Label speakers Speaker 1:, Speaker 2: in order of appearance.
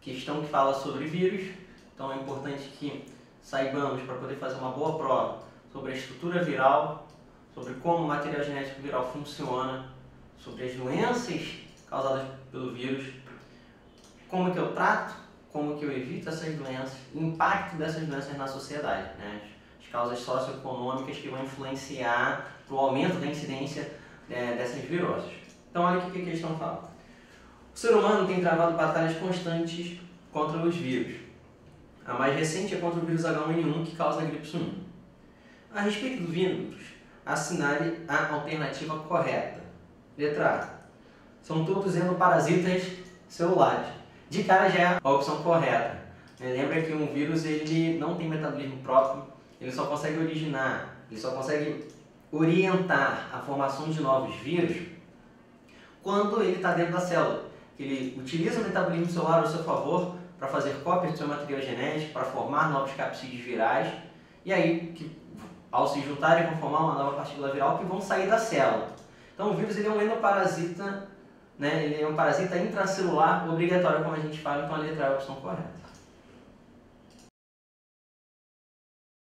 Speaker 1: questão que fala sobre vírus, então é importante que saibamos para poder fazer uma boa prova sobre a estrutura viral, sobre como o material genético viral funciona, sobre as doenças causadas pelo vírus, como que eu trato, como que eu evito essas doenças, o impacto dessas doenças na sociedade, né? as causas socioeconômicas que vão influenciar o aumento da incidência é, dessas viroses. Então olha o que a questão fala. Ser humano tem travado batalhas constantes contra os vírus. A mais recente é contra o vírus H1N1 que causa a gripe suína. A respeito do vírus, assinale a alternativa correta. Letra A. São todos endoparasitas celulares. De cara já é a opção correta. Lembra que um vírus ele não tem metabolismo próprio, ele só consegue originar, ele só consegue orientar a formação de novos vírus quando ele está dentro da célula. Ele utiliza o metabolismo celular ao seu favor para fazer cópias do seu material genético, para formar novos capsídeos virais, e aí, que, ao se juntarem, vão formar uma nova partícula viral que vão sair da célula. Então o vírus ele é um endoparasita, né? ele é um parasita intracelular obrigatório, como a gente fala, então a letra é a opção correta.